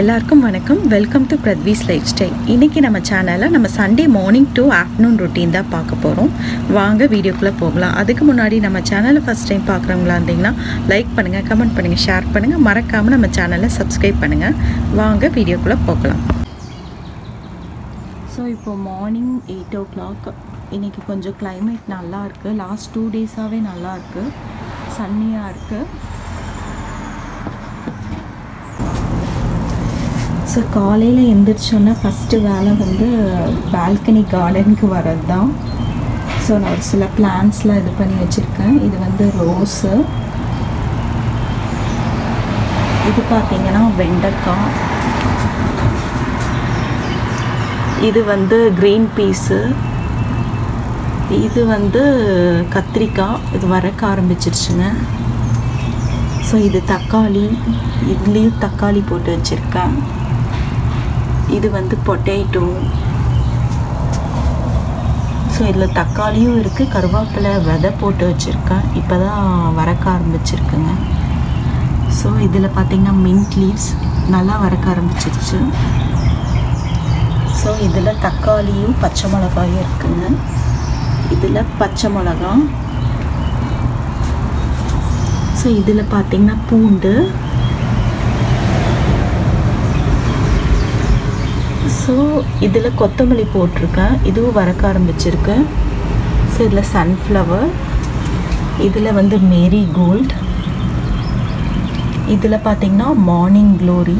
எல்லாருக்கும் வணக்கம். Welcome to Prithvi's life style இன்றைக்கி நம்ம சேனலில் நம்ம Sunday morning to afternoon routine தான் பார்க்க போகிறோம் வாங்க வீடியோக்குள்ளே போகலாம். அதுக்கு முன்னாடி நம்ம சேனலை ஃபஸ்ட் டைம் பார்க்குறவங்களா இருந்தீங்கன்னா லைக் பண்ணுங்கள் கமெண்ட் பண்ணுங்கள் ஷேர் பண்ணுங்கள் மறக்காமல் நம்ம சேனலை சப்ஸ்கிரைப் பண்ணுங்கள் வாங்க வீடியோக்குள்ளே போகலாம். ஸோ இப்போது மார்னிங் எயிட் ஓ கிளாக் இன்றைக்கி கொஞ்சம் கிளைமேட் நல்லா இருக்குது லாஸ்ட் டூ டேஸாகவே நல்லா இருக்குது சன்னியாக இருக்குது ஸோ காலையில் எந்திரிச்சோன்னா ஃபஸ்ட்டு வேலை வந்து பால்கனி கார்டனுக்கு வர்றது தான் ஸோ நான் ஒரு சில பிளான்ஸ்லாம் இது பண்ணி வச்சுருக்கேன். இது வந்து ரோஸு இது பார்த்தீங்கன்னா வெண்டைக்காய். இது வந்து க்ரீன் பீஸு இது வந்து கத்திரிக்காய். இது வரக்க ஆரம்பிச்சிருச்சுங்க. ஸோ இது தக்காளி. இதுலேயும் தக்காளி போட்டு வச்சுருக்கேன். இது வந்து பொட்டேட்டோ ஸோ இதில் தக்காளியும் இருக்குது கருவேப்பிலை விதை போட்டு வச்சுருக்கேன். இப்போ தான் வரக்க ஆரம்பிச்சிருக்குங்க. ஸோ இதில் பார்த்திங்கன்னா மின்ட் லீவ்ஸ் நல்லா வரக்க ஆரம்பிச்சிருச்சு. ஸோ இதில் தக்காளியும் பச்சை மிளகாயும் இருக்குங்க. இதில் பச்சை மிளகா ஸோ இதில் பார்த்திங்கன்னா பூண்டு. ஸோ இதில் கொத்தமல்லி போட்டிருக்கேன். இதுவும் வரக்க ஆரம்பிச்சிருக்கு. ஸோ இதில் சன்ஃப்ளவர் இதில் வந்து மேரி கோல்ட் இதில் பார்த்திங்கன்னா மார்னிங் க்ளோரி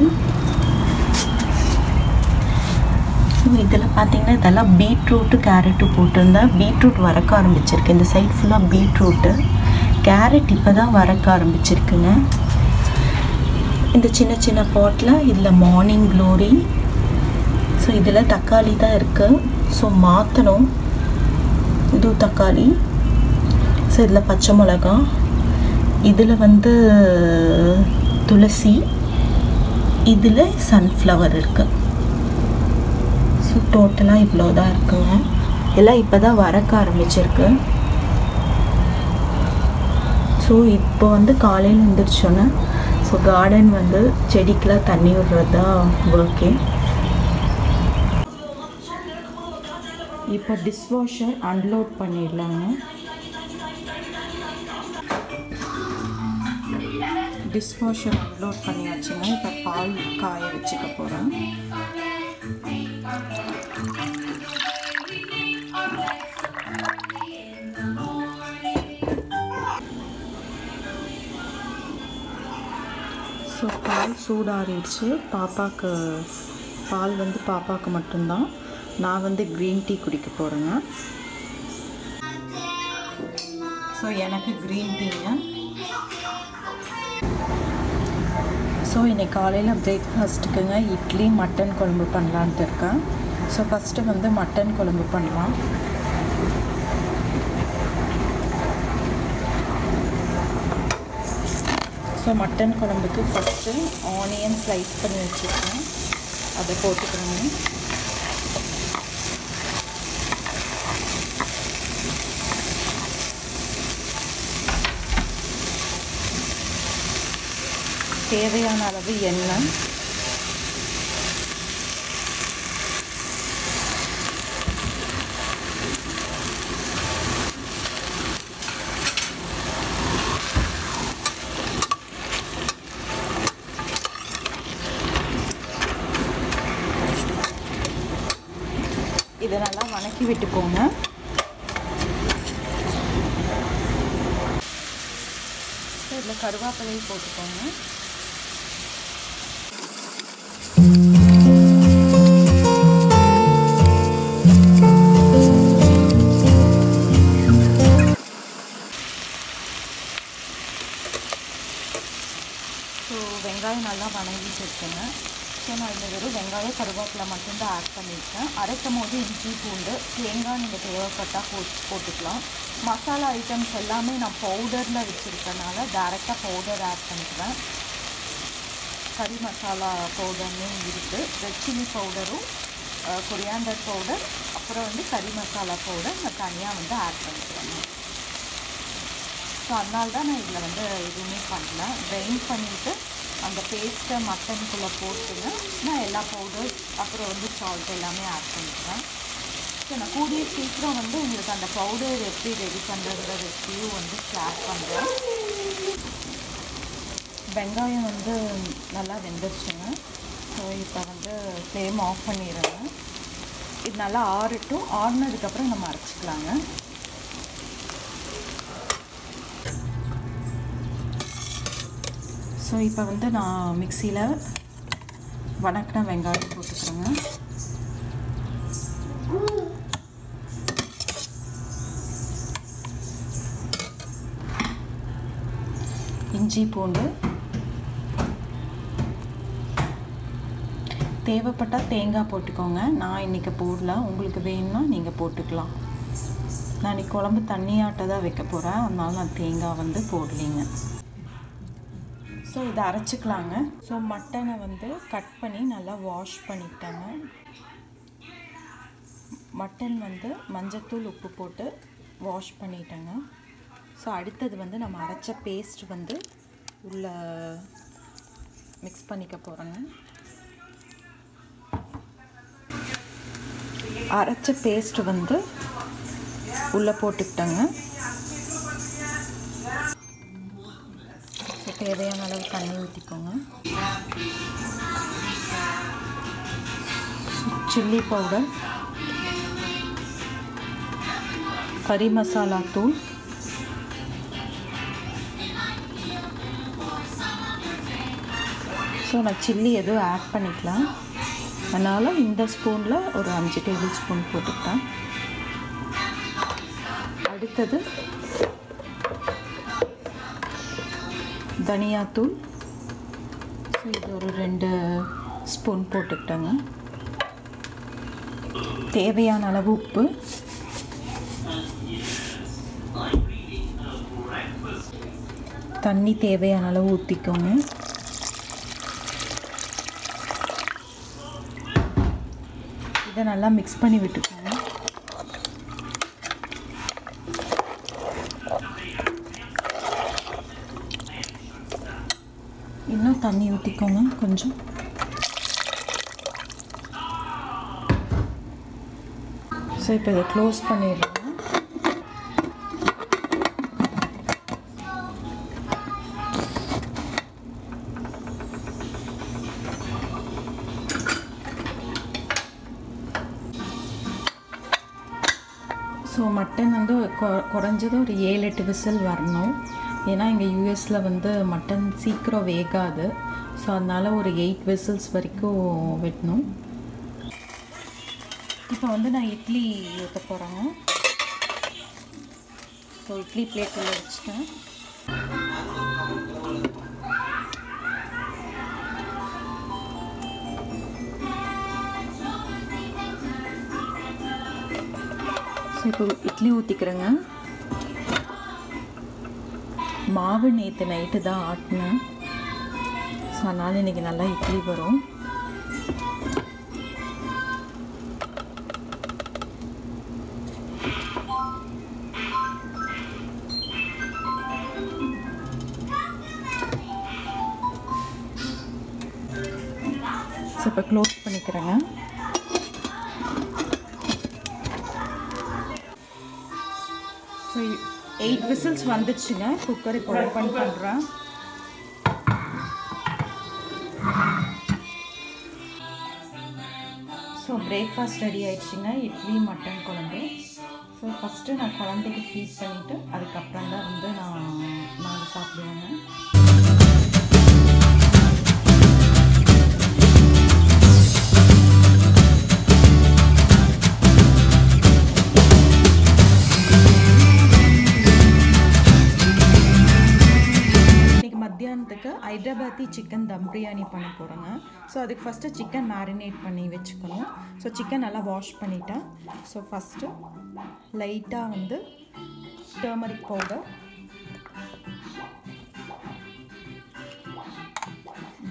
இதில் பார்த்திங்கன்னா இதெல்லாம் பீட்ரூட்டு கேரட்டு போட்டிருந்தேன். பீட்ரூட் வரக்க ஆரம்பிச்சிருக்கு. இந்த சைட் ஃபுல்லாக பீட்ரூட்டு கேரட் இப்போ தான் வரக்க ஆரம்பிச்சிருக்குங்க. இந்த சின்ன சின்ன பாட்டில் இதில் மார்னிங் க்ளோரி ஸோ இதில் தக்காளி தான் இருக்குது ஸோ மாற்றணும் இது தக்காளி. ஸோ இதில் பச்சை மிளகா. இதில் வந்து துளசி. இதில் சன்ஃப்ளவர் இருக்குது ஸோ டோட்டலாக இவ்வளோ தான் இருக்குங்க. எல்லாம் இப்போ தான் வரக்க ஆரம்பிச்சிருக்கு. ஸோ இப்போ வந்து காலையில் எழுந்திரிச்சோன்னே ஸோ கார்டன் வந்து செடிக்கெலாம் தண்ணி விடுறது தான் ஒர்க்கே இப்போ டிஷ்வாஷர் அன்லோட் பண்ணிடலாங்க. டிஷ்வாஷர் அன்லோட் பண்ணியாச்சுங்க. இப்போ பால் காய வச்சுக்க போகிறேன் ஸோ பால் சூடாறிடுச்சு. பாப்பாவுக்கு பால் வந்து பாப்பாவுக்கு மட்டும்தான். நான் வந்து க்ரீன் டீ குடிக்க போகிறேங்க ஸோ எனக்கு க்ரீன் டீங்க ஸோ இன்றைக்கி காலையில் பிரேக்ஃபாஸ்ட்டுக்குங்க இட்லி மட்டன் குழம்பு பண்ணலான்ட்டு இருக்கேன். ஸோ ஃபஸ்ட்டு வந்து மட்டன் குழம்பு பண்ணலாம். ஸோ மட்டன் குழம்புக்கு ஃபஸ்ட்டு ஆனியன் ஸ்லைஸ் பண்ணி வச்சுருக்கேன். அதை போட்டுக்கணும் தேவையான அளவு எண்ணெய். இதை நல்லா வணக்கி விட்டுக்கோங்க. இதில் கருவேப்பிலையை போட்டுக்கோங்க. ஸோ வெங்காயம் நல்லா வணங்கிட்டு இருக்குங்க. ஸோ நான் இதில் வெறும் வெங்காயம் கருவேப்பிலை மட்டும்தான் ஆட் பண்ணியிருக்கேன். அரைக்கும் போது இஞ்சி பூண்டு தேங்காய் நீங்கள் தேவைப்பட்டால் போ போட்டுக்கலாம். மசாலா ஐட்டம்ஸ் எல்லாமே நான் பவுடரில் வச்சுருக்கனால டேரெக்டாக பவுடர் ஆட் பண்ணிக்குவேன். கறி மசாலா பவுடருமே இருக்குது ரெட் சில்லி பவுடரும் கொரியாண்டர் பவுடர் அப்புறம் வந்து கறி மசாலா பவுடர் நான் தனியாக வந்து ஆட் பண்ணிக்கிறேன் ஸோ அதனால தான் நான் இதில் வந்து எதுவுமே பண்ணல. ட்ரைன் பண்ணிவிட்டு அந்த பேஸ்ட்டை மட்டனுக்குள்ளே போட்டுங்க நான் எல்லா பவுடர் அப்புறம் வந்து சால்ட் எல்லாமே ஆட் பண்ணிக்கிறேன். ஸோ நான் கூடிய சீக்கிரம் வந்து உங்களுக்கு அந்த பவுடர் எப்படி ரெடி பண்ணுறதுன்ற ரெசிபியும் வந்து ஷேர் பண்ணுறேன் வெங்காயம் வந்து நல்லா வெந்துருச்சுங்க. ஸோ இப்போ வந்து ஃப்ளேம் ஆஃப் பண்ணிடுறேங்க. இது நல்லா ஆறட்டும். ஆறுனதுக்கப்புறம் நம்ம அரைச்சிக்கலாங்க. ஸோ இப்போ வந்து நான் மிக்சியில் வணக்கின வெங்காயம் போட்டுக்கிறேங்க. இஞ்சி பூண்டு. தேவைப்பட்டால் தேங்காய் போட்டுக்கோங்க. நான் இன்றைக்கி போடல. உங்களுக்கு வேணும்னா நீங்கள் போட்டுக்கலாம். நான் இன்றைக்கி குழம்பு தண்ணியாட்ட தான் வைக்க போகிறேன் அதனால நான் தேங்காய் வந்து போடலிங்க. ஸோ இதை அரைச்சிக்கலாங்க. ஸோ மட்டனை வந்து கட் பண்ணி நல்லா வாஷ் பண்ணிட்டேங்க. மட்டன் வந்து மஞ்சத்தூள் உப்பு போட்டு வாஷ் பண்ணிட்டேங்க. ஸோ அடுத்தது வந்து நம்ம அரைச்ச பேஸ்ட் வந்து உள்ள மிக்ஸ் பண்ணிக்க போகிறோங்க அரைச்ச பேஸ்ட் வந்து உள்ளே போட்டுக்கிட்டேங்க. தேவையான அளவு தண்ணி ஊற்றிக்கோங்க சில்லி பவுடர் கறி மசாலா தூள். ஸோ நான் சில்லி எதுவும் ஆட் பண்ணிக்கலாம் அதனால் இந்த ஸ்பூனில் ஒரு அஞ்சு டேபிள் ஸ்பூன் போட்டுக்கிட்டேன். அடுத்தது தனியாத்தூள் ஸோ இது ஒரு ரெண்டு ஸ்பூன் போட்டுக்கிட்டேங்க. தேவையான அளவு உப்பு. தண்ணி தேவையான அளவு ஊற்றிக்கோங்க இதை நல்லா மிக்ஸ் பண்ணி விட்டுக்கோங்க இன்னும் தண்ணி ஊற்றிக்கோங்க கொஞ்சம் ஸோ இப்போ இதை க்ளோஸ் பண்ணிடுறேன் ஸோ மட்டன் வந்து குறைஞ்சது ஒரு ஏழு எட்டு விசில் வரணும். ஏன்னா இங்கே யூஎஸில் வந்து மட்டன் சீக்கிரம் வேகாது. ஸோ அதனால் ஒரு எயிட் விசில்ஸ் வரைக்கும் வெட்டணும். இப்போ வந்து நான் இட்லி ஊற்ற போகிறேங்க ஸோ இட்லி பிளேட்டில் வச்சுட்டேன். ஸோ இப்போ இட்லி ஊற்றிக்கிறேங்க மாவு நேற்று நைட்டு தான் ஆட்டினேன். ஸோ அதனால் இன்றைக்கி நல்லா இட்லி வரும். ஸோ இப்போ க்ளோஸ் பண்ணிக்கிறேங்க. ஸோ எயிட் விசில்ஸ் வந்துச்சுங்க. குக்கர் இப்போ ஓப்பன் பண்ணுறேன் பிரேக்ஃபாஸ்ட் ரெடி ஆயிடுச்சுங்க. இட்லி மட்டன் குழம்பு. ஸோ ஃபஸ்ட்டு நான் குழந்தைக்கு ஃபீட் பண்ணிவிட்டு அதுக்கப்புறம் தான் வந்து நான் நாங்கள் சாப்பிடுவேங்க. ஹைதராபாத்தி சிக்கன் தம் பிரியாணி பண்ண போகிறோங்க ஸோ அதுக்கு ஃபஸ்ட்டு சிக்கன் மேரினேட் பண்ணி வச்சுக்கணும். ஸோ சிக்கன் நல்லா வாஷ் பண்ணிட்டேன். ஸோ ஃபஸ்ட்டு லைட்டாக வந்து turmeric powder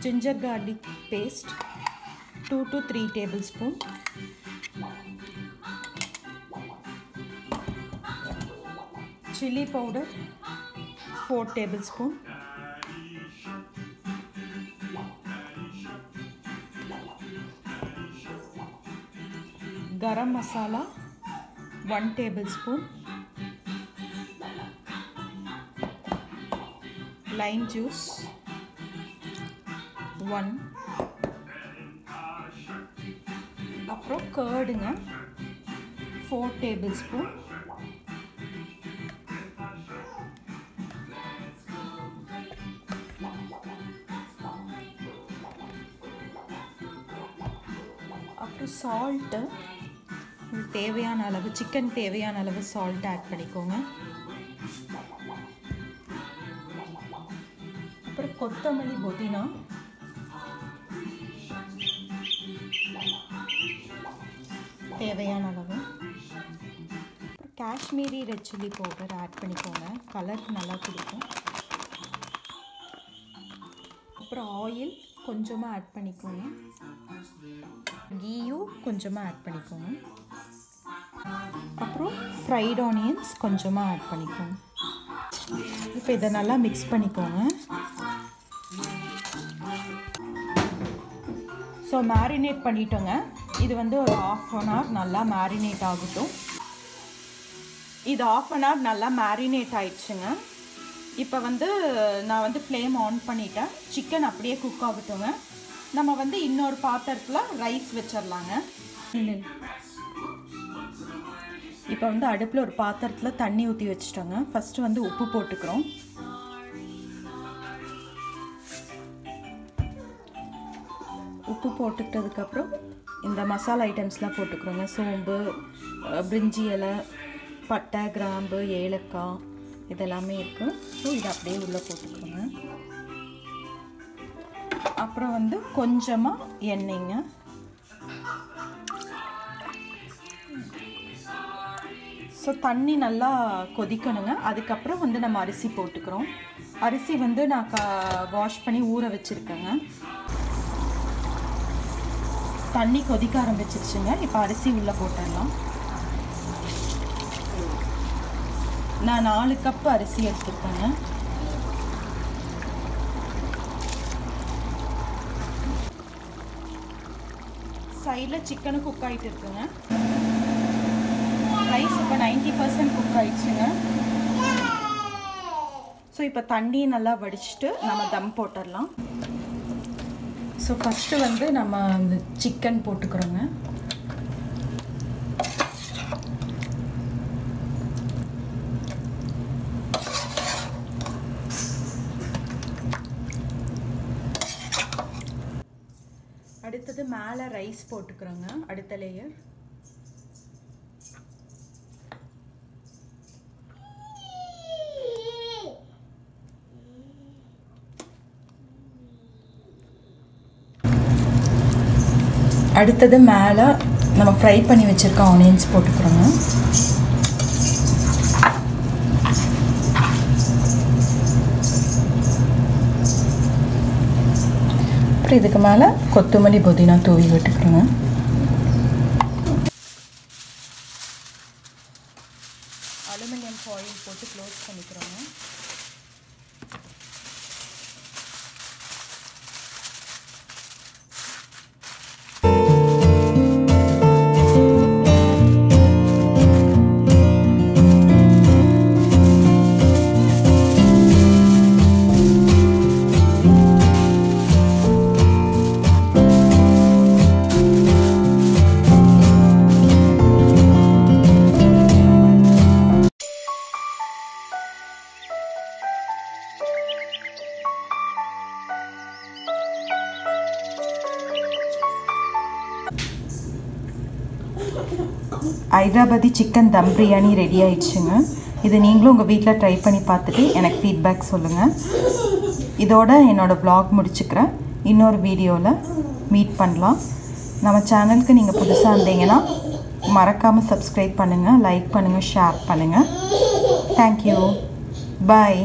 ginger garlic paste two to three tablespoon chilli powder four table garam masala one spoon lime juice one அப்புறம் கேர்டுங்க ஃபோர் டேபிள் ஸ்பூன் அப்புறம் salt தேவையான அளவு சிக்கன் தேவையான அளவு சால்ட் ஆட் பண்ணிக்கோங்க. அப்புறம் கொத்தமல்லி புதினா. தேவையான அளவு. அப்புறம் Kashmiri red chilli powder add பண்ணிக்கோங்க. கலர் நல்லா பிடிக்கும். அப்புறம் ஆயில் கொஞ்சமாக ஆட் பண்ணிக்கோங்க. கீயும் கொஞ்சமாக ஆட் பண்ணிக்கோங்க. அப்புறம் ஃப்ரைட் ஆனியன்ஸ் கொஞ்சமாக ஆட் பண்ணிக்கோங்க. இப்போ இதை நல்லா மிக்ஸ் பண்ணிக்கோங்க. ஸோ மேரினேட் பண்ணிட்டோங்க. இது வந்து ஒரு ஆஃப் அன் ஹவர் நல்லா மேரினேட் ஆகட்டும். இது ஆஃப் அன் ஹவர் நல்லா மேரினேட் ஆயிடுச்சுங்க. இப்போ வந்து நான் வந்து ஃப்ளேம் ஆன் பண்ணிட்டேன். சிக்கன் அப்படியே குக் ஆகட்டுங்க. நம்ம வந்து இன்னொரு பாத்திரத்தில் ரைஸ் வச்சிடலாங்க இப்போ வந்து அடுப்பில் ஒரு பாத்திரத்தில் தண்ணி ஊற்றி வச்சுட்டோங்க. ஃபஸ்ட்டு வந்து உப்பு போட்டுக்கிறோம். உப்பு போட்டுக்கிட்டதுக்கப்புறம் இந்த மசாலா ஐட்டம்ஸ்லாம் போட்டுக்கிறோங்க. சோம்பு பிரிஞ்சி இலை பட்டை கிராம்பு ஏலக்காய் இதெல்லாமே இருக்குது ஸோ இதை அப்படியே உள்ளே போட்டுக்கிறோங்க. அப்புறம் வந்து கொஞ்சமாக எண்ணெய்ங்க. ஸோ தண்ணி நல்லா கொதிக்கணுங்க. அதுக்கப்புறம் வந்து நம்ம அரிசி போட்டுக்கிறோம். அரிசி வந்து நான் க வாஷ் பண்ணி ஊற வச்சுருக்கேங்க. தண்ணி கொதிக்க ஆரம்பிச்சிருச்சுங்க. இப்போ அரிசி உள்ளே போட்டுடலாம். நான் நாலு கப் அரிசி எடுத்துருக்கேங்க. சைடில் சிக்கனு குக் ஆகிட்டு இருக்குங்க. ரைஸ் இப்போ நைன்டி பர்சன்ட் குக் ஆயிடுச்சுங்க ஸோ இப்போ தண்ணியை நல்லா வடிச்சிட்டு நம்ம தம் போட்டுடலாம். ஸோ ஃபஸ்ட்டு வந்து நம்ம அந்த சிக்கன் போட்டுக்கிறோங்க. அடுத்தது மேலே ரைஸ் போட்டுக்கிறோங்க அடுத்த லேயர் அடுத்தது மேலே நம்ம ஃப்ரை பண்ணி வச்சுருக்க ஆனியன்ஸ் போட்டுக்கிறோங்க. அப்புறம் இதுக்கு மேலே கொத்தமல்லி புதினா தூவி விட்டுக்கிறோங்க. ஹைதராபாதி சிக்கன் தம் பிரியாணி ரெடி ஆயிடுச்சுங்க. இது நீங்களும் உங்கள் வீட்டில் ட்ரை பண்ணி பார்த்துட்டு எனக்கு ஃபீட்பேக் சொல்லுங்கள் இதோட என்னோடய ப்ளாக் முடிச்சுக்கிறேன். இன்னொரு வீடியோவில் மீட் பண்ணலாம். நம்ம சேனலுக்கு நீங்கள் புதுசாக இருந்தீங்கன்னா மறக்காமல் சப்ஸ்கிரைப் பண்ணுங்கள் லைக் பண்ணுங்கள் ஷேர் பண்ணுங்கள் தேங்க்யூ பாய்